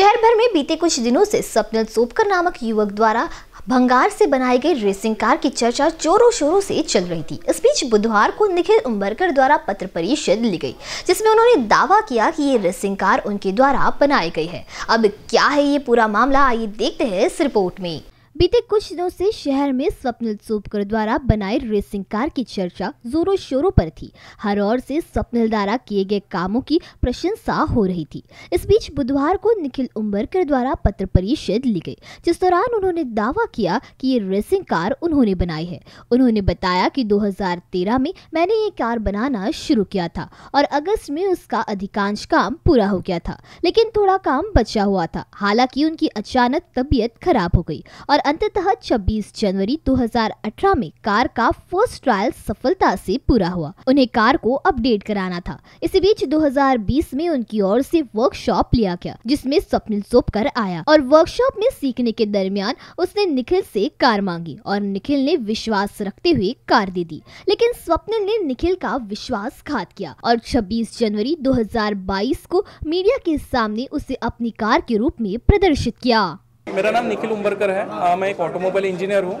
शहर भर में बीते कुछ दिनों से सपनल सोपकर नामक युवक द्वारा भंगार से बनाई गई रेसिंग कार की चर्चा जोरों शोरों से चल रही थी। इस बीच बुधवार को निखिल उम्बरकर द्वारा पत्र परिषद ली गई, जिसमें उन्होंने दावा किया कि ये रेसिंग कार उनके द्वारा बनाई गई है। अब क्या है ये पूरा मामला, आइए देखते हैं इस रिपोर्ट में। बीते कुछ दिनों से शहर में स्वप्निल सोपकर द्वारा बनाई रेसिंग कार की चर्चा जोरों शोरों पर थी। हर ओर से स्वप्निल द्वारा किए गए कामों की प्रशंसा हो रही थी। इस बीच बुधवार को निखिल उम्बरकर द्वारा पत्र परिषद ली गई, जिस दौरान उन्होंने दावा किया कि ये रेसिंग कार उन्होंने बनाई है। उन्होंने बताया कि 2013 में मैंने ये कार बनाना शुरू किया था और अगस्त में उसका अधिकांश काम पूरा हो गया था, लेकिन थोड़ा काम बचा हुआ था। हालाँकि उनकी अचानक तबीयत खराब हो गई और अंततः 26 जनवरी 2018 में कार का फ़र्स्ट ट्रायल सफलता से पूरा हुआ। उन्हें कार को अपडेट कराना था। इसी बीच 2020 में उनकी ओर से वर्कशॉप लिया गया, जिसमें स्वप्निल सोपकर आया और वर्कशॉप में सीखने के दरमियान उसने निखिल से कार मांगी और निखिल ने विश्वास रखते हुए कार दे दी। लेकिन स्वप्निल ने निखिल का विश्वासघात किया और 26 जनवरी 2022 को मीडिया के सामने उसे अपनी कार के रूप में प्रदर्शित किया। मेरा नाम निखिल उम्बरकर है। आ, मैं एक ऑटोमोबाइल इंजीनियर हूँ।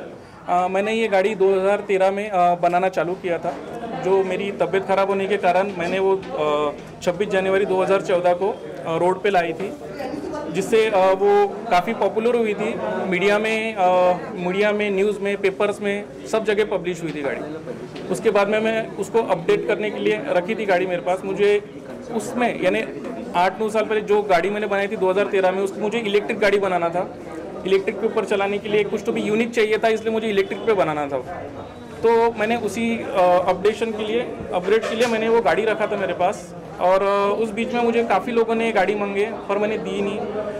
मैंने ये गाड़ी 2013 में आ, बनाना चालू किया था। जो मेरी तबीयत ख़राब होने के कारण मैंने वो छब्बीस जनवरी 2014 को आ, रोड पे लाई थी। जिससे वो काफ़ी पॉपुलर हुई थी। मीडिया में मीडिया में न्यूज़ में पेपर्स में सब जगह पब्लिश हुई थी गाड़ी। उसके बाद में मैं उसको अपडेट करने के लिए रखी थी गाड़ी मेरे पास। मुझे उसमें यानी आठ नौ साल पहले जो गाड़ी मैंने बनाई थी 2013 में उसको मुझे इलेक्ट्रिक गाड़ी बनाना था। इलेक्ट्रिक के ऊपर चलाने के लिए कुछ तो भी यूनिक चाहिए था, इसलिए मुझे इलेक्ट्रिक पे बनाना था। तो मैंने उसी अपडेशन के लिए अपग्रेड के लिए मैंने वो गाड़ी रखा था मेरे पास। और उस बीच में मुझे काफ़ी लोगों ने गाड़ी मांगे, पर मैंने दी नहीं।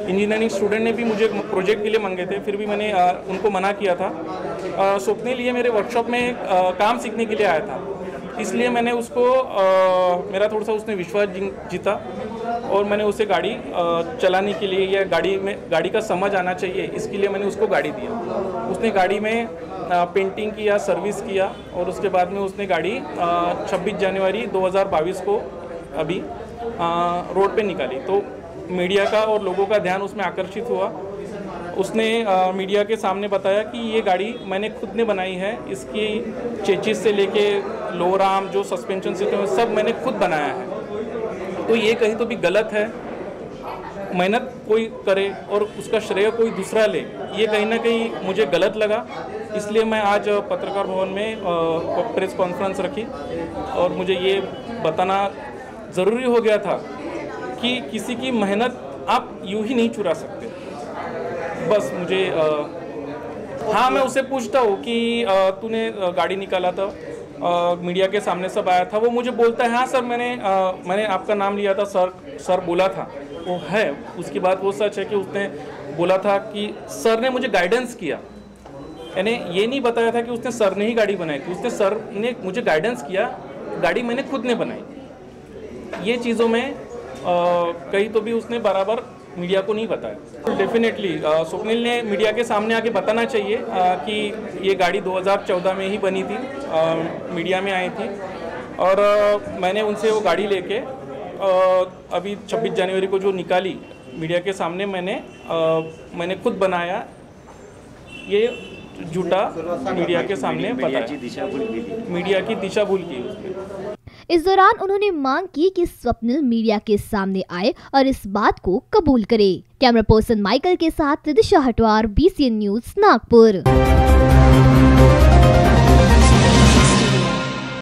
इंजीनियरिंग स्टूडेंट ने भी मुझे प्रोजेक्ट के लिए मांगे थे, फिर भी मैंने उनको मना किया था। स्वप्ने लिए मेरे वर्कशॉप में काम सीखने के लिए आया था। इसलिए मैंने उसको मेरा थोड़ा सा उसने विश्वास जीता। और मैंने उसे गाड़ी चलाने के लिए या गाड़ी में, गाड़ी का समझ आना चाहिए, इसके लिए मैंने उसको गाड़ी दिया। उसने गाड़ी में पेंटिंग किया सर्विस किया और उसके बाद में उसने गाड़ी 26 जनवरी 2022 को अभी रोड पे निकाली। तो मीडिया का और लोगों का ध्यान उसमें आकर्षित हुआ। उसने मीडिया के सामने बताया कि ये गाड़ी मैंने खुद ने बनाई है, इसकी चेचिस से लेके लोअर आर्म जो सस्पेंशन सिस्टम है, सब मैंने खुद बनाया है। तो ये कहीं तो भी गलत है। मेहनत कोई करे और उसका श्रेय कोई दूसरा ले ये कहीं ना कहीं मुझे गलत लगा। इसलिए मैं आज पत्रकार भवन में प्रेस कॉन्फ्रेंस रखी और मुझे ये बताना ज़रूरी हो गया था कि किसी की मेहनत आप यूँ ही नहीं चुरा सकते। बस मुझे आ, हाँ मैं उसे पूछता हूँ कि तूने गाड़ी निकाला था? मीडिया के सामने सब आया था वो मुझे बोलता है हाँ सर मैंने आ, मैंने आपका नाम लिया था सर सर बोला था। वो है उसकी बात वो सच है कि उसने बोला था कि सर ने मुझे गाइडेंस किया। यानी ये नहीं बताया था कि उसने सर ने ही गाड़ी बनाई थी उसने सर ने मुझे गाइडेंस किया गाड़ी मैंने खुद ने बनाई। ये चीज़ों में कहीं तो भी उसने बराबर मीडिया को नहीं बताया। डेफिनेटली स्वप्निल ने मीडिया के सामने आके बताना चाहिए आ, कि ये गाड़ी 2014 में ही बनी थी आ, मीडिया में आई थी। और आ, मैंने उनसे वो गाड़ी लेके अभी 26 जनवरी को जो निकाली मीडिया के सामने मैंने आ, मैंने खुद बनाया ये झूठा मीडिया के सामने बताया। मीडिया की दिशा भूल की इस दौरान उन्होंने मांग की कि स्वप्निल मीडिया के सामने आए और इस बात को कबूल करे। कैमरा पर्सन माइकल के साथ दिशा हटवार बी न्यूज़ नागपुर।